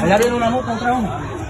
Allá viene una moto otra uno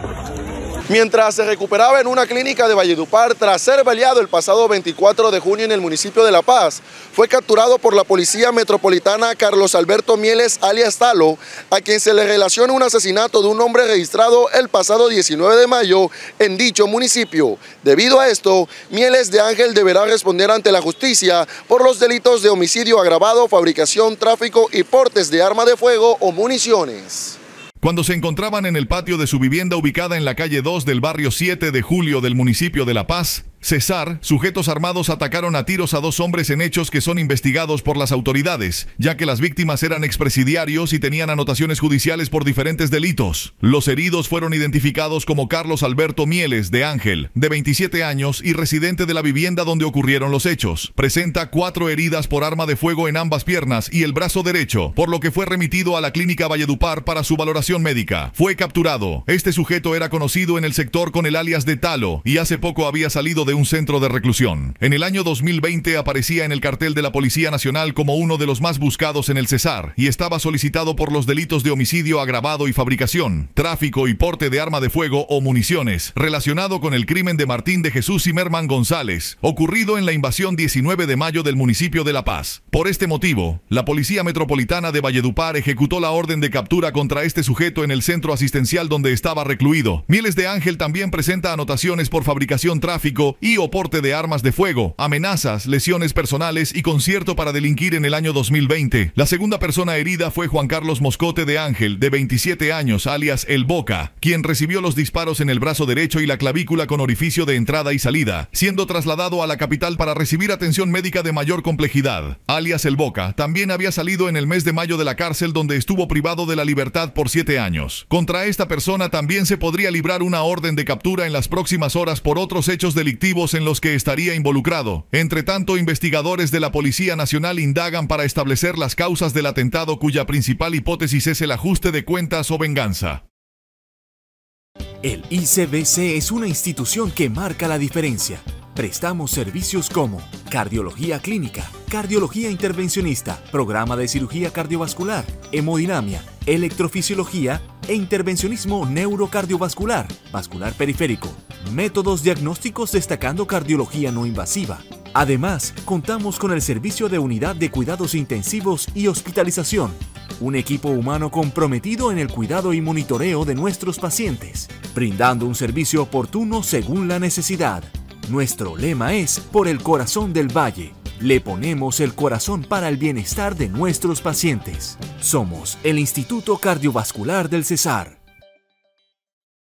mientras se recuperaba en una clínica de Valledupar tras ser baleado el pasado 24 de junio en el municipio de La Paz. Fue capturado por la Policía Metropolitana Carlos Alberto Mieles alias Talo, a quien se le relaciona un asesinato de un hombre registrado el pasado 19 de mayo en dicho municipio. Debido a esto, Mieles de Ángel deberá responder ante la justicia por los delitos de homicidio agravado, fabricación, tráfico y portes de arma de fuego o municiones. Cuando se encontraban en el patio de su vivienda ubicada en la calle 2 del barrio 7 de julio del municipio de La Paz, Cesar, sujetos armados atacaron a tiros a dos hombres en hechos que son investigados por las autoridades, ya que las víctimas eran expresidiarios y tenían anotaciones judiciales por diferentes delitos. Los heridos fueron identificados como Carlos Alberto Mieles, de Ángel, de 27 años y residente de la vivienda donde ocurrieron los hechos. Presenta cuatro heridas por arma de fuego en ambas piernas y el brazo derecho, por lo que fue remitido a la clínica Valledupar para su valoración médica. Fue capturado. Este sujeto era conocido en el sector con el alias de Talo y hace poco había salido de un centro de reclusión. En el año 2020 aparecía en el cartel de la Policía Nacional como uno de los más buscados en el Cesar y estaba solicitado por los delitos de homicidio agravado y fabricación, tráfico y porte de arma de fuego o municiones, relacionado con el crimen de Martín de Jesús y Merman González, ocurrido en la invasión 19 de mayo del municipio de La Paz. Por este motivo, la Policía Metropolitana de Valledupar ejecutó la orden de captura contra este sujeto en el centro asistencial donde estaba recluido. Mieles de Ángel también presenta anotaciones por fabricación, tráfico y o porte de armas de fuego, amenazas, lesiones personales y concierto para delinquir en el año 2020. La segunda persona herida fue Juan Carlos Moscote de Ángel, de 27 años, alias El Boca, quien recibió los disparos en el brazo derecho y la clavícula con orificio de entrada y salida, siendo trasladado a la capital para recibir atención médica de mayor complejidad. Alias El Boca también había salido en el mes de mayo de la cárcel donde estuvo privado de la libertad por siete años. Contra esta persona también se podría librar una orden de captura en las próximas horas por otros hechos delictivos en los que estaría involucrado. Entre tanto, investigadores de la Policía Nacional indagan para establecer las causas del atentado cuya principal hipótesis es el ajuste de cuentas o venganza. El ICBC es una institución que marca la diferencia. Prestamos servicios como cardiología clínica, cardiología intervencionista, programa de cirugía cardiovascular, hemodinamia, electrofisiología e intervencionismo neurocardiovascular, vascular periférico, métodos diagnósticos destacando cardiología no invasiva. Además, contamos con el servicio de unidad de cuidados intensivos y hospitalización, un equipo humano comprometido en el cuidado y monitoreo de nuestros pacientes, brindando un servicio oportuno según la necesidad. Nuestro lema es Por el corazón del valle. Le ponemos el corazón para el bienestar de nuestros pacientes. Somos el Instituto Cardiovascular del Cesar.